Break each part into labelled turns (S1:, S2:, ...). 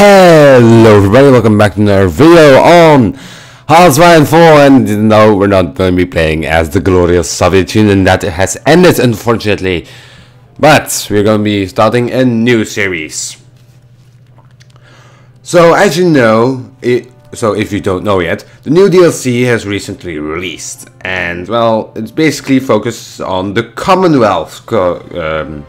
S1: Hello everybody, welcome back to another video on of 4 and no, we're not going to be playing as the glorious Soviet Union that has ended unfortunately. But we're going to be starting a new series. So as you know, it, so if you don't know yet, the new DLC has recently released and well, it's basically focused on the Commonwealth um,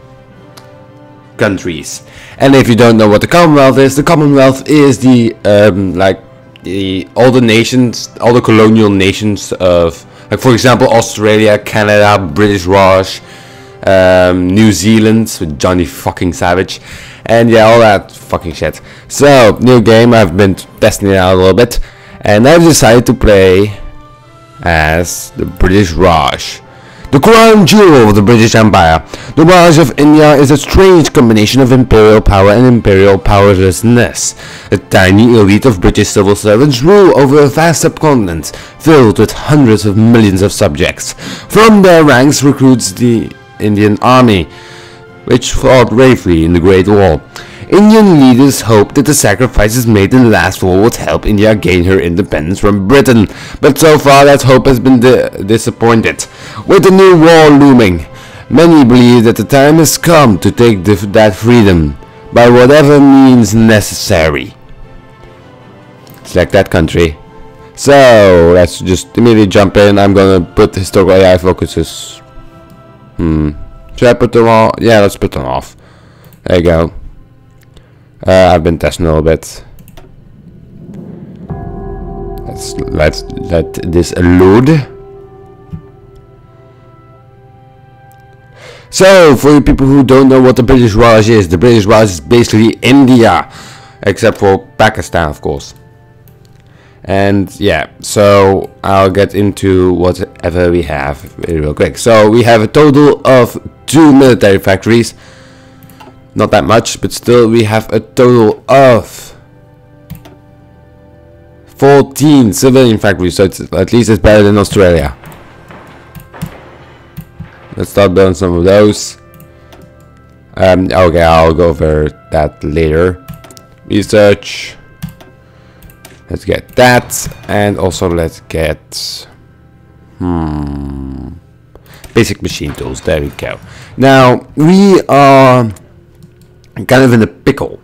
S1: countries. And if you don't know what the Commonwealth is, the Commonwealth is the um, like the all the nations, all the colonial nations of like for example Australia, Canada, British Raj, um, New Zealand with Johnny fucking Savage, and yeah, all that fucking shit. So new game, I've been testing it out a little bit, and I've decided to play as the British Raj. The crown jewel of the British Empire, the Raj of India is a strange combination of imperial power and imperial powerlessness. A tiny elite of British civil servants rule over a vast subcontinent filled with hundreds of millions of subjects. From their ranks recruits the Indian army, which fought bravely in the Great War. Indian leaders hoped that the sacrifices made in the last war would help India gain her independence from Britain, but so far that hope has been di disappointed. With the new war looming, many believe that the time has come to take that freedom by whatever means necessary. Select that country. So, let's just immediately jump in. I'm gonna put historical AI focuses. Hmm. Should I put them all? Yeah, let's put them off. There you go. Uh, I've been testing a little bit. Let's let's let this load. So, for you people who don't know what the British Raj is, the British Raj is basically India, except for Pakistan, of course. And yeah, so I'll get into whatever we have real quick. So we have a total of two military factories. Not that much, but still we have a total of 14 civilian factories, so at least it's better than Australia. Let's start building some of those. Um, okay, I'll go over that later. Research. Let's get that, and also let's get hmm basic machine tools. There we go. Now we are kind of in a pickle.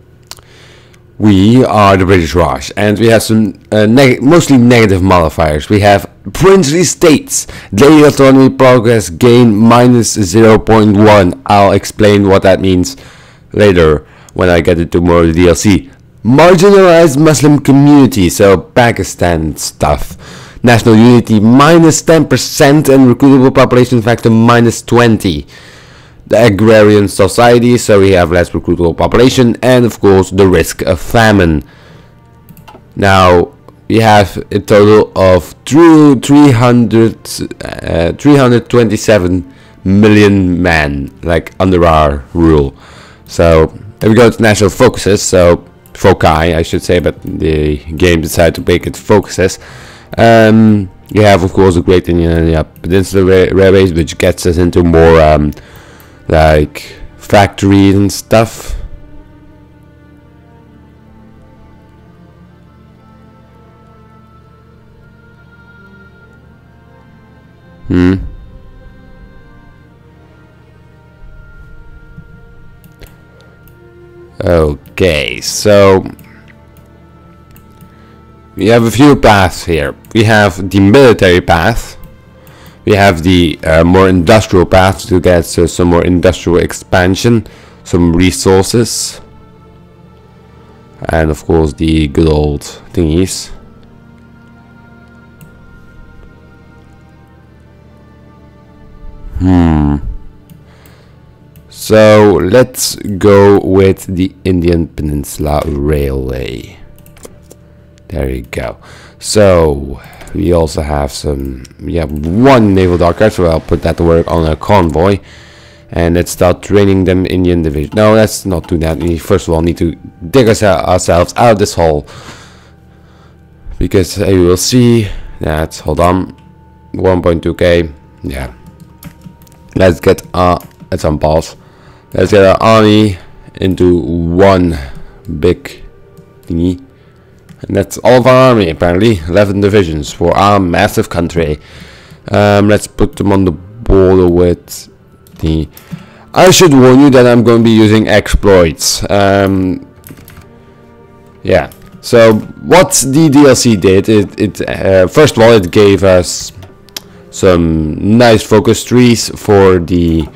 S1: We are the British Raj, and we have some uh, neg mostly negative modifiers. We have princely states, daily autonomy progress gain minus 0.1. I'll explain what that means later when I get into more of the DLC. Marginalized Muslim community, so Pakistan stuff. National unity minus 10% and recruitable population factor minus 20 the agrarian society, so we have less recruitable population, and of course the risk of famine. Now we have a total of 300, uh, 327 million men, like under our rule. So if we go to national focuses, so foci I should say, but the game decided to make it focuses. Um, you have of course the Great Indian Peninsula Railways, which gets us into more um, like factories and stuff. Hmm. Okay, so we have a few paths here. We have the military path, we have the uh, more industrial path to get so some more industrial expansion, some resources, and of course the good old thingies. Hmm. So let's go with the Indian Peninsula Railway. There you go. So we also have some, we have one naval dockyard, so I'll put that to work on a convoy. And let's start training them Indian division. No, let's not do that. We first of all need to dig ourselves out of this hole. Because uh, you will see that, hold on, 1.2k, yeah. Let's get, uh, let's unpause. Let's get our army into one big thingy. And that's all of our army, apparently. 11 divisions for our massive country. Um, let's put them on the border with the... I should warn you that I'm going to be using exploits. Um, yeah. So, what the DLC did, it, it uh, first of all, it gave us some nice focus trees for the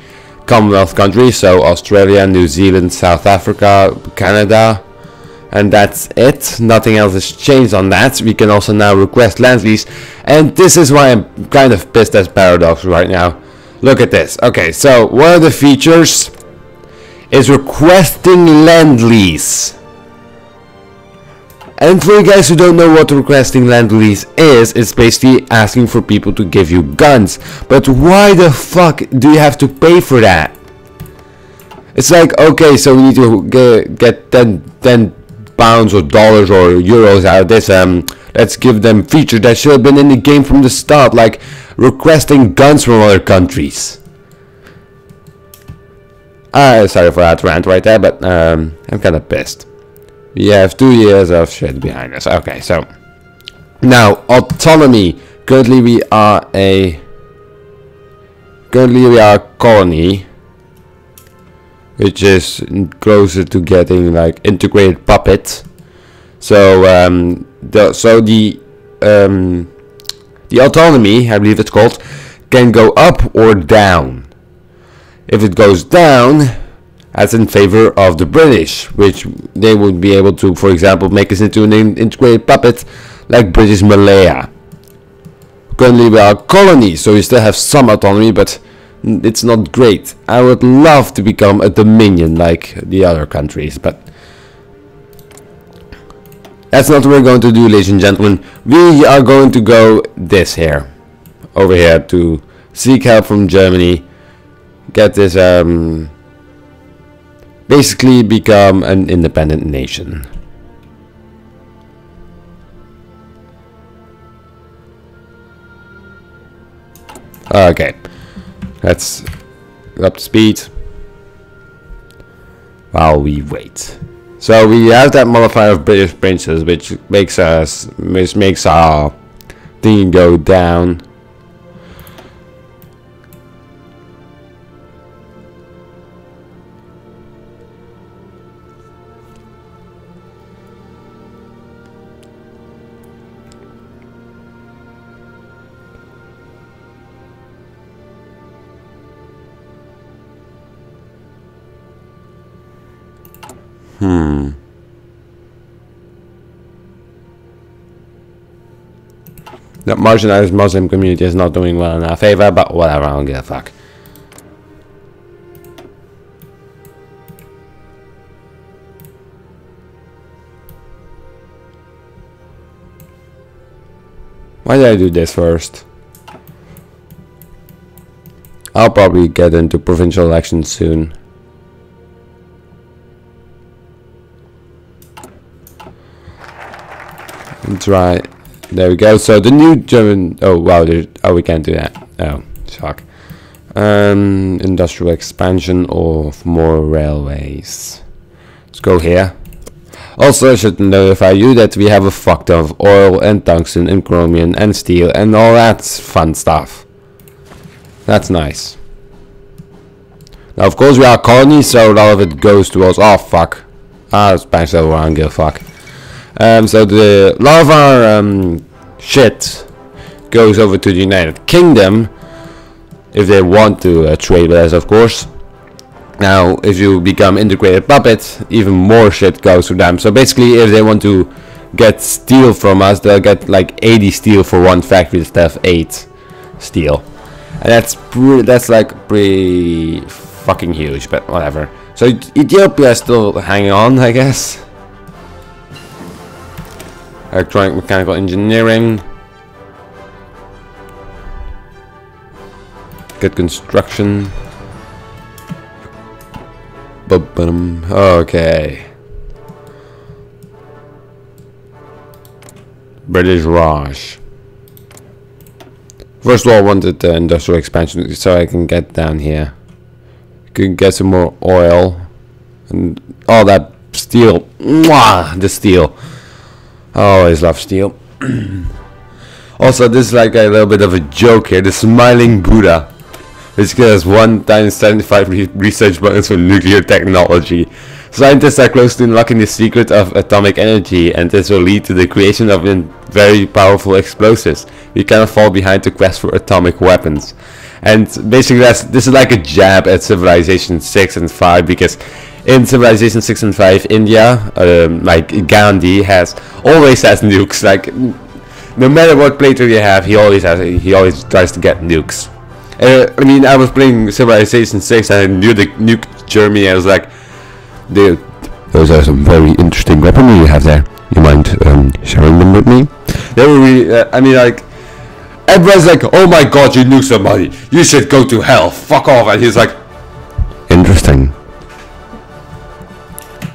S1: Commonwealth countries, so Australia, New Zealand, South Africa, Canada, and that's it. Nothing else has changed on that. We can also now request lend lease, and this is why I'm kind of pissed as Paradox right now. Look at this. Okay, so one of the features is requesting lend lease. And for you guys who don't know what requesting lend lease is, it's basically asking for people to give you guns. But why the fuck do you have to pay for that? It's like, okay, so we need to get, get 10, 10 pounds or dollars or euros out of this. Um, let's give them features that should have been in the game from the start, like requesting guns from other countries. Uh, sorry for that rant right there, but um, I'm kind of pissed. We have two years of shit behind us. Okay, so now autonomy. Currently, we are a currently we are a colony, which is closer to getting like integrated puppet. So um, the so the um, the autonomy, I believe it's called, can go up or down. If it goes down, that's in favor of the British, which they would be able to, for example, make us into an integrated puppet like British Malaya. Currently we are a colony, so we still have some autonomy, but it's not great. I would love to become a dominion like the other countries, but that's not what we're going to do, ladies and gentlemen. We are going to go this here, over here, to seek help from Germany, get this um, basically become an independent nation. Okay, let's up to speed while we wait. So we have that modifier of British princes, which makes us, which makes our thing go down. The marginalized Muslim community is not doing well in our favor, but whatever, I don't give a fuck. Why did I do this first? I'll probably get into provincial elections soon. Right. There we go. So the new German. Oh wow. Oh, we can't do that. Oh, fuck. Um, industrial expansion of more railways. Let's go here. Also, I should notify you that we have a fuck ton of oil and tungsten and chromium and steel and all that fun stuff. That's nice. Now, of course, we are a colony, so a lot of it goes towards. Oh, fuck. Ah, Spanish level, I don't give a fuck. Um, so the lava um, shit goes over to the United Kingdom if they want to uh, trade with us, of course. Now, if you become integrated puppet, even more shit goes to them. So basically, if they want to get steel from us, they'll get like 80 steel for one factory instead of 8 steel. And that's that's like pretty fucking huge, but whatever. So Ethiopia is still hanging on, I guess electronic mechanical engineering. Good construction. Okay. British Raj. First of all I wanted the industrial expansion so I can get down here. Can get some more oil? And all that Steel. Mwah! The steel. I always love steel. also, this is like a little bit of a joke here. The smiling Buddha. Which has 1 times 75 re research buttons for nuclear technology. Scientists are close to unlocking the secret of atomic energy and this will lead to the creation of very powerful explosives. We cannot fall behind the quest for atomic weapons. And basically that's, this is like a jab at Civilization 6 and 5 because in Civilization 6 and 5 India, um, like Gandhi has always has nukes, like no matter what playthrough you have, he always has, he always tries to get nukes. Uh, I mean, I was playing Civilization 6 and I knew the nuke Germany. I was like, dude, those are some very interesting weaponry you have there. You mind um, sharing them with me? They were really, uh, I mean, like, everyone's like, oh my god, you nuke somebody. You should go to hell. Fuck off. And he's like, interesting.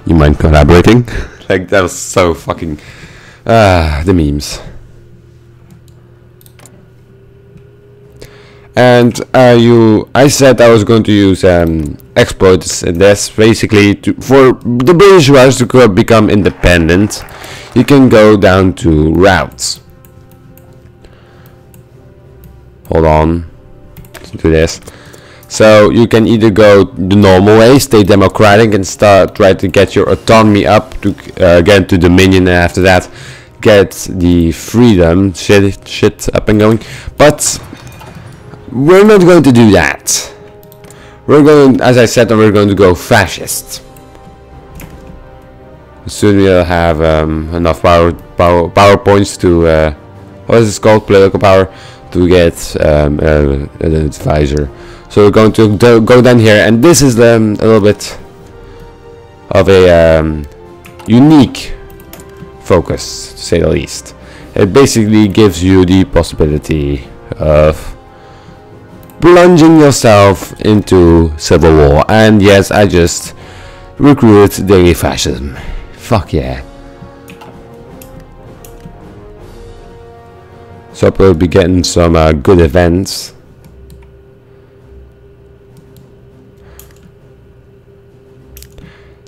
S1: You mind collaborating? like, that was so fucking, ah, the memes. and uh, you I said I was going to use um, exploits and that's basically to, for the British Raj to become independent you can go down to routes hold on do this so you can either go the normal way stay democratic and start try to get your autonomy up to uh, get to dominion and after that get the freedom shit shit up and going but we're not going to do that. We're going, as I said, we're going to go fascist. Soon we'll have um, enough power, power, power points to, uh, what is this called, political power, to get um, uh, an advisor. So we're going to go down here, and this is um, a little bit of a um, unique focus, to say the least. It basically gives you the possibility of plunging yourself into civil war. And yes, I just recruit daily fascism. Fuck yeah. So we'll be getting some uh, good events.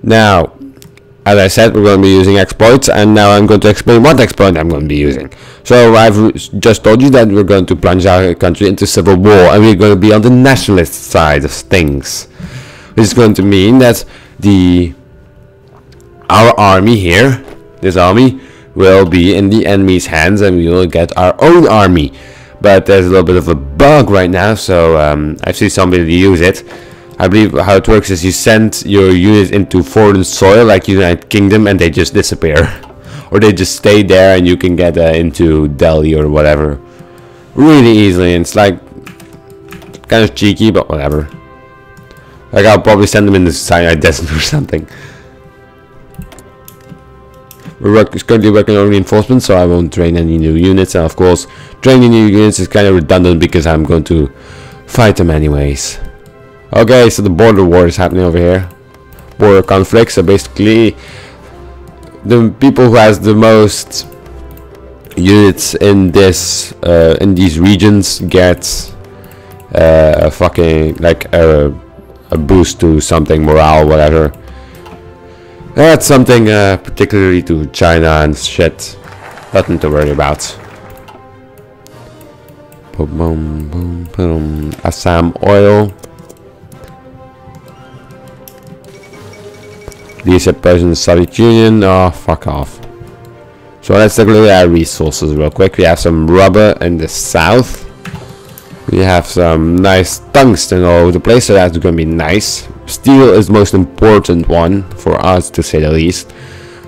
S1: Now, as I said, we're going to be using exploits, and now I'm going to explain what exploit I'm going to be using. So I've just told you that we're going to plunge our country into civil war, and we're going to be on the nationalist side of things. This is going to mean that the our army here, this army, will be in the enemy's hands, and we will get our own army. But there's a little bit of a bug right now, so um, I see somebody use it. I believe how it works is you send your units into foreign soil like United Kingdom and they just disappear. or they just stay there and you can get uh, into Delhi or whatever. Really easily and it's like kind of cheeky but whatever. Like I'll probably send them in the Sinai Desert or something. We're currently working on reinforcements so I won't train any new units and of course training new units is kind of redundant because I'm going to fight them anyways. Okay, so the border war is happening over here. Border conflicts. So basically, the people who has the most units in this uh, in these regions get uh, a fucking like a, a boost to something morale, whatever. That's something uh, particularly to China and shit. Nothing to worry about. Boom, boom, boom. Assam oil. In the Soviet Union. Oh, fuck off. So let's take a look at our resources real quick. We have some rubber in the south. We have some nice tungsten all over the place, so that's to be nice. Steel is the most important one for us, to say the least.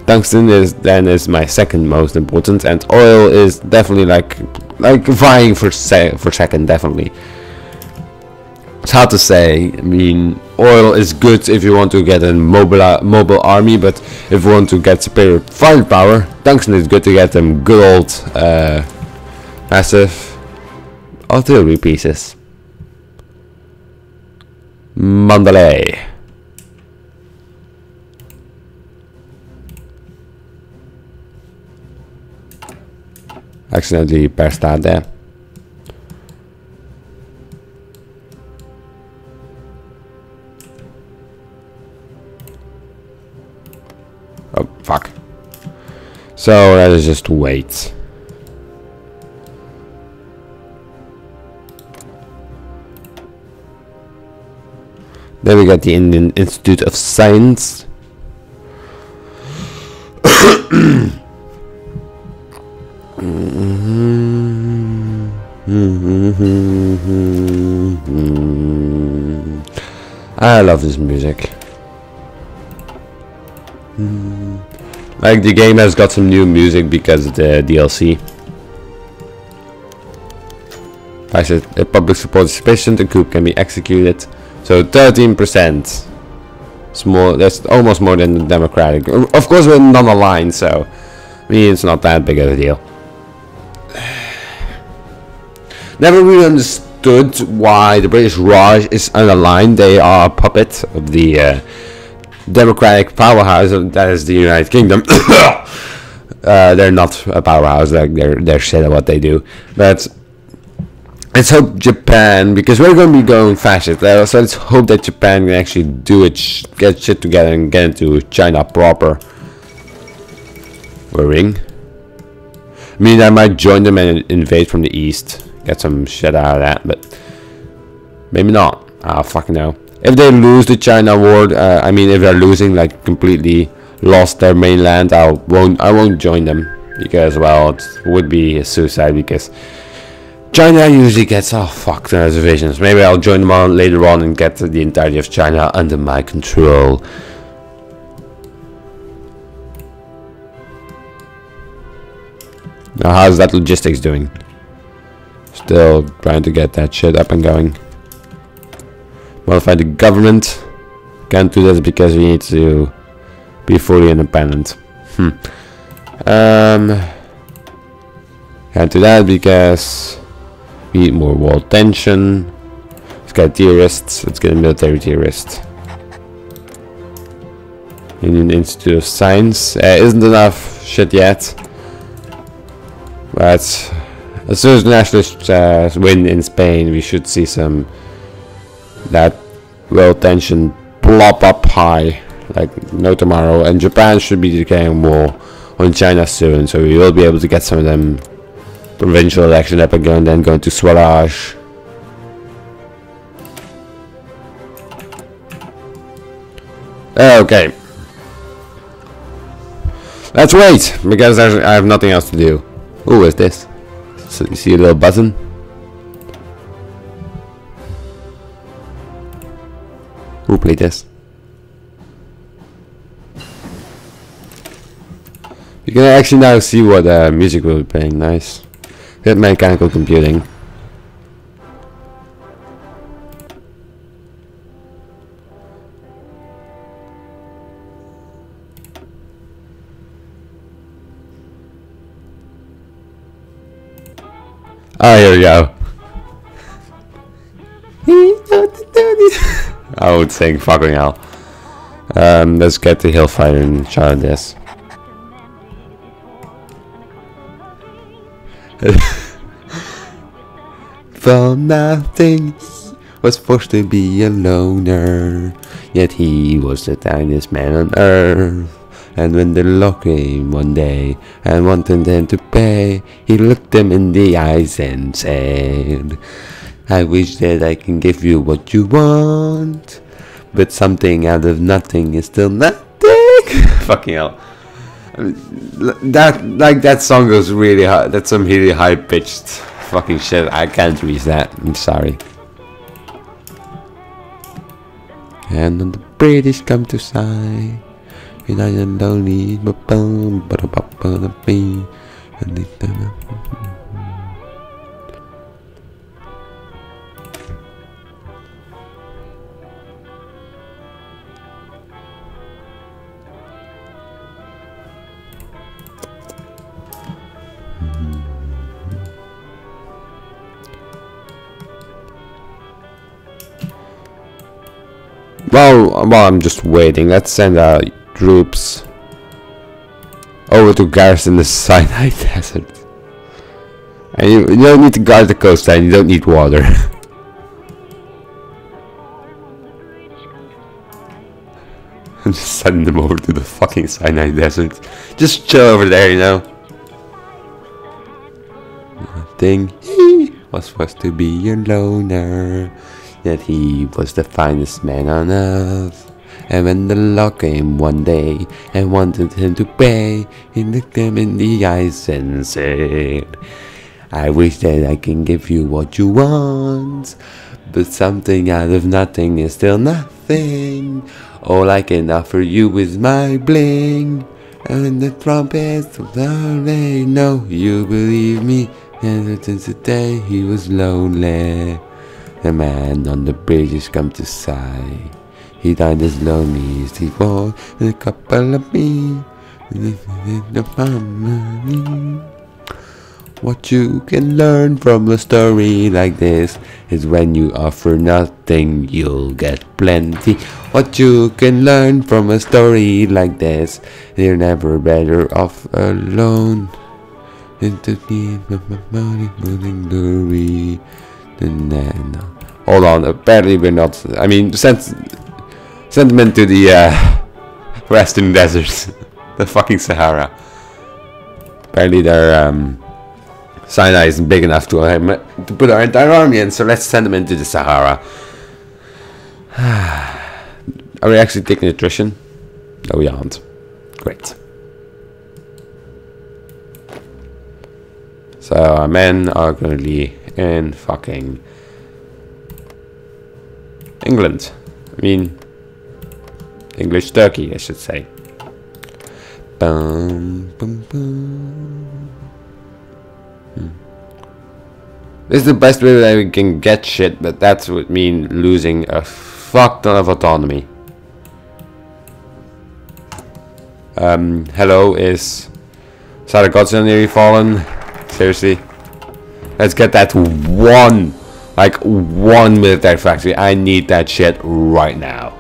S1: Tungsten is then is my second most important, and oil is definitely like like vying for se for second, definitely. It's hard to say. I mean, oil is good if you want to get a mobile mobile army, but if you want to get superior firepower, tungsten is good to get them good old uh, massive artillery pieces. Mandalay. Accidentally passed out there. Oh, fuck. So let us just wait. Then we got the Indian Institute of Science. I love this music. Like the game has got some new music because of the DLC. I said a public support is sufficient, the coup can be executed. So 13%. Small, that's almost more than the Democratic. Of course we're not aligned, so I mean it's not that big of a deal. Never really understood why the British Raj is unaligned. They are a puppet of the uh, democratic powerhouse that is the United Kingdom. uh, they're not a powerhouse, like they're they're shit at what they do. But let's hope Japan, because we're going to be going fascist. So let's hope that Japan can actually do it, get shit together, and get into China proper. Worrying. I mean, I might join them and invade from the east, get some shit out of that, but maybe not. Ah, fucking know if they lose the China war, uh, I mean, if they're losing like completely lost their mainland, I won't I won't join them because well, it would be a suicide because China usually gets oh fuck the reservations. Maybe I'll join them on later on and get the entirety of China under my control. Now, how's that logistics doing? Still trying to get that shit up and going modify the government. Can't do this because we need to be fully independent. Hmm. Um, can't do that because we need more world tension. Let's get terrorists. Let's get a military theorist. Indian Institute of Science. Uh, isn't enough shit yet. But as soon as the nationalists uh, win in Spain, we should see some that will tension plop up high like no tomorrow and Japan should be declaring war on China soon so we will be able to get some of them provincial election up and going then going to Swaraj okay let's wait because I have nothing else to do who is this so you see a little button Who played this? You can actually now see what uh, music will be playing. Nice. Good mechanical computing. Oh, here we go. I would think fucking hell. Um, let's get the Hellfire and try this. For nothing was forced to be a loner, yet he was the tiniest man on earth. And when the law came one day and wanted them to pay, he looked them in the eyes and said, I wish that I can give you what you want, but something out of nothing is still nothing. Fucking hell. That like that song goes really high. That's some really high pitched fucking shit. I can't reach that. I'm sorry. And when the British come to sigh, and I am lonely, Well, well, I'm just waiting. Let's send our troops over to garrison the Sinai Desert. And you, you don't need to guard the coastline. You don't need water. I'm just sending them over to the fucking Sinai Desert. Just chill over there, you know. Nothing. Was supposed to be a loner. Yet he was the finest man on earth. And when the law came one day and wanted him to pay, he looked him in the eyes and said, I wish that I can give you what you want. But something out of nothing is still nothing. All I can offer you is my bling. And the trumpets the No, you believe me. And since the day he was lonely, the man on the bridge has come to sigh. He died as lonely as he was, and a couple of me. What you can learn from a story like this is when you offer nothing, you'll get plenty. What you can learn from a story like this, you're never better off alone. Into the moving glory. Hold on, apparently we're not. I mean, sent, sentiment to the uh, western deserts, the fucking Sahara. Apparently they're um, Sinai isn't big enough to, um, to put our entire army in, so let's send them into the Sahara. Are we actually taking attrition? No, we aren't. Great. So our men are currently in fucking England. I mean, English Turkey, I should say. Bum, bum, bum. This is the best way that we can get shit, but that would mean losing a fuck ton of autonomy. Um, hello, is Saragossa nearly fallen? Seriously? Let's get that one, like one military factory. I need that shit right now.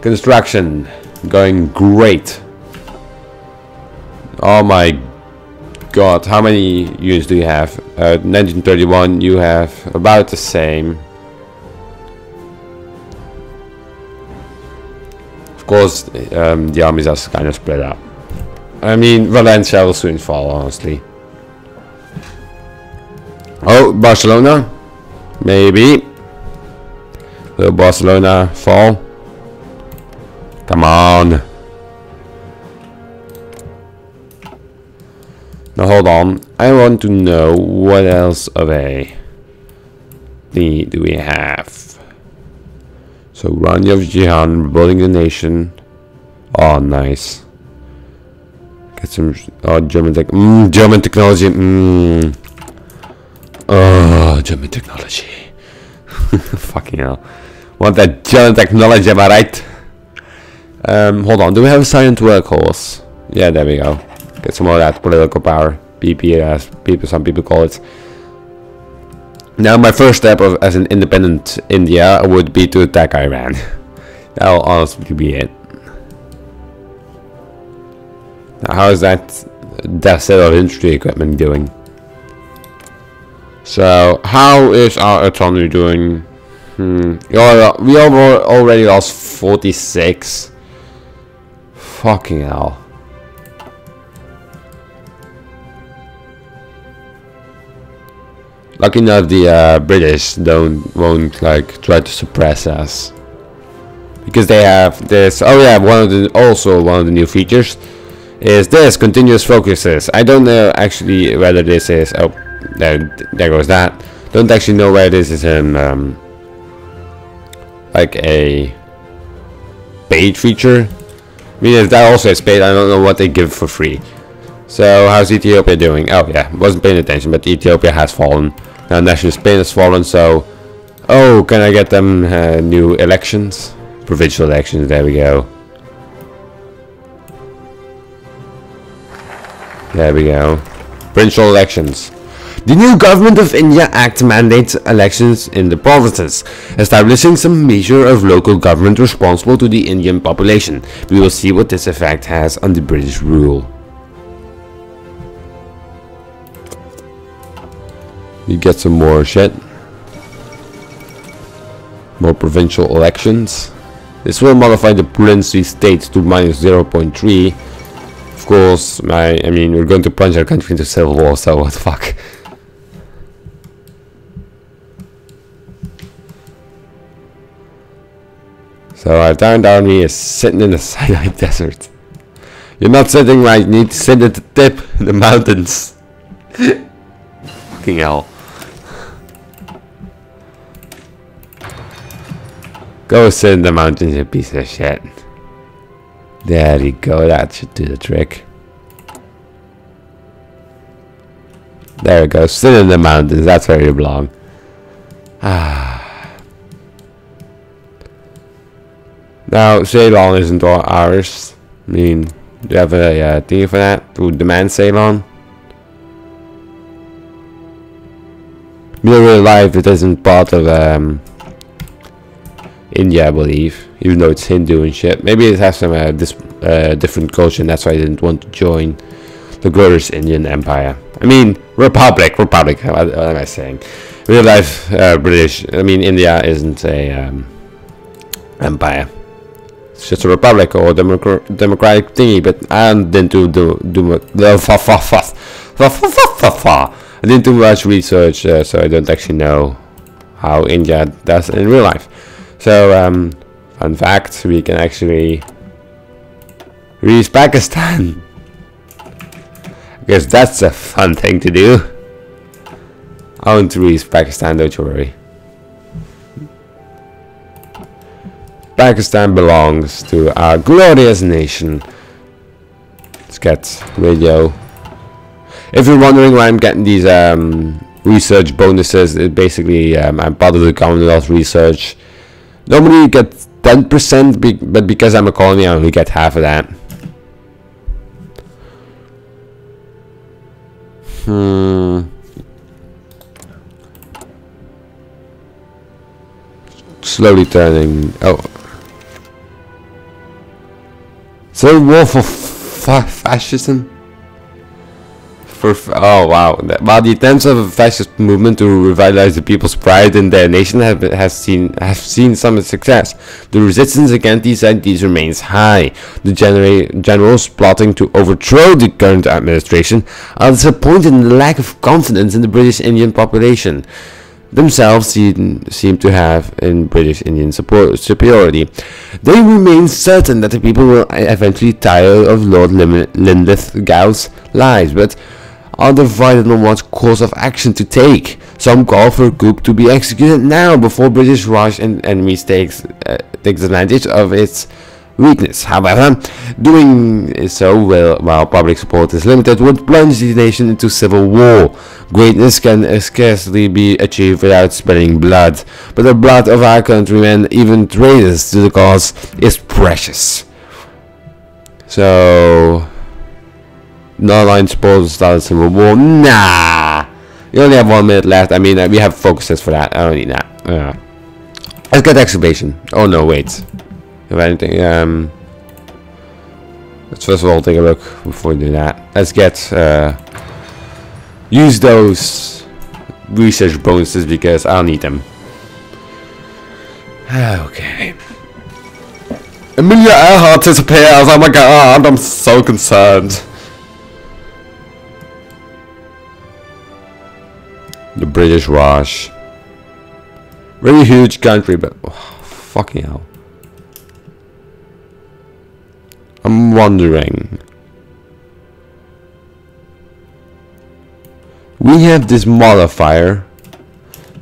S1: Construction, going great. Oh my god, how many units do you have? Uh, 1931, you have about the same. Of course, um, the armies are kind of spread out. I mean, Valencia will soon fall, honestly. Oh, Barcelona? Maybe. Will Barcelona fall? Come on. Now hold on, I want to know what else of a thing do we have. So Rani of Jihan, building the nation. Oh, nice. Get some oh German tech, mm, German technology. Mm. Oh, German technology. Fucking hell. Want that German technology, am I right? Um, hold on, do we have a silent workhorse? Yeah, there we go. Get some more of that political power. PP as people, some people call it. Now my first step of, as an independent India would be to attack Iran. That'll honestly be it. Now how is that that set of equipment doing? So how is our autonomy doing? Hmm. We already lost 46. Fucking hell. Lucky enough, the uh, British don't won't like try to suppress us because they have this. Oh yeah, one of the also one of the new features is this continuous focuses. I don't know actually whether this is. Oh, there, there goes that. Don't actually know where this is in um, like a paid feature. I mean, if that also is paid, I don't know what they give for free. So how's Ethiopia doing? Oh yeah, wasn't paying attention, but Ethiopia has fallen. Now National Spain has fallen, so... Oh, can I get them uh, new elections? Provincial elections, there we go. There we go. Provincial elections. The new Government of India Act mandates elections in the provinces, establishing some measure of local government responsible to the Indian population. We will see what this effect has on the British rule. You get some more shit. More provincial elections. This will modify the princely state to minus 0.3. Of course, my, I mean, we're going to plunge our country into civil war, so what the fuck. So our Tyrant army is sitting in the Sinai Desert. You're not sitting right, you need to sit at the tip in the mountains. Fucking hell. Go sit in the mountains, you piece of shit. There you go, that should do the trick. There we go, sit in the mountains, that's where you belong. Ah. Now, Ceylon isn't all ours. I mean, do you have a uh, for that? To demand Ceylon? real life, it isn't part of um, India, I believe. Even though it's Hindu and shit. Maybe it has some uh, this, uh, different culture and that's why I didn't want to join the glorious Indian Empire. I mean, Republic, Republic, what, what am I saying? Real life, uh, British, I mean, India isn't a um, empire. It's just a republic or democr democratic thingy, but I didn't do do do the fa fa fa fa fa fa fa. I didn't do much research, uh, so I don't actually know how India does in real life. So, um, fun fact: we can actually reach Pakistan. Guess that's a fun thing to do. I want to reach Pakistan, don't you worry. Pakistan belongs to our glorious nation. Let's get radio. If you're wondering why I'm getting these um, research bonuses, it basically um, I'm part of the Commonwealth research. Normally you get 10%, be but because I'm a colony, I only get half of that. Hmm. Slowly turning. Oh, So war for fa fascism? For oh wow! While the attempts of a fascist movement to revitalize the people's pride in their nation have has seen have seen some success, the resistance against these ideas remains high. The generals plotting to overthrow the current administration are disappointed in the lack of confidence in the British Indian population themselves seem, seem to have in British Indian support, superiority. They remain certain that the people will eventually tire of Lord Linlithgow's lies, but are divided on what course of action to take. Some call for coup to be executed now before British Raj and enemies takes, uh, takes advantage of its weakness. However, doing so will, while public support is limited would plunge the nation into civil war. Greatness can scarcely be achieved without spilling blood, but the blood of our countrymen, even traitors to the cause, is precious. So, non-line support start a civil war? Nah! You only have one minute left. I mean, uh, we have focuses for that. I don't need that. Uh, let's get excavation. Oh no, wait if anything. Um, let's first of all take a look before we do that. Let's get uh, use those research bonuses because I'll need them. Okay. Amelia Earhart disappears. Oh my god, I'm so concerned. The British Raj. Really huge country, but oh, fucking hell. I'm wondering. We have this modifier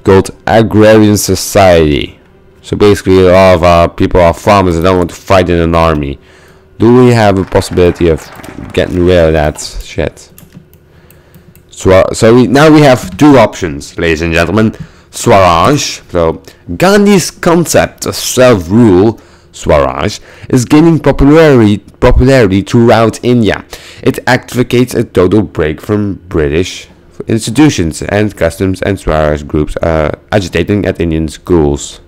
S1: called agrarian society. So basically a lot of our people are farmers and don't want to fight in an army. Do we have a possibility of getting rid of that shit? So, so we, now we have two options, ladies and gentlemen. Swaraj, so Gandhi's concept of self-rule Swaraj is gaining popularity, popularity throughout India. It advocates a total break from British institutions and customs and Swaraj groups are agitating at Indian schools.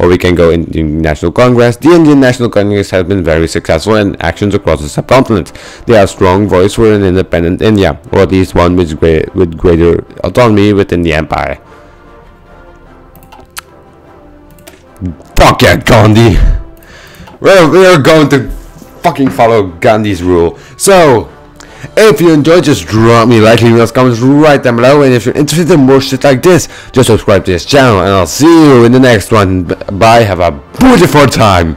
S1: Or we can go in the National Congress. The Indian National Congress has been very successful in actions across the subcontinent. They are a strong voice for an independent India, or at least one with, with greater autonomy within the empire. Fuck yeah, Gandhi. We're, we're going to fucking follow Gandhi's rule. So, if you enjoyed, just drop me like, leave me those comments right down below. And if you're interested in more shit like this, just subscribe to this channel. And I'll see you in the next one. Bye. Have a beautiful time.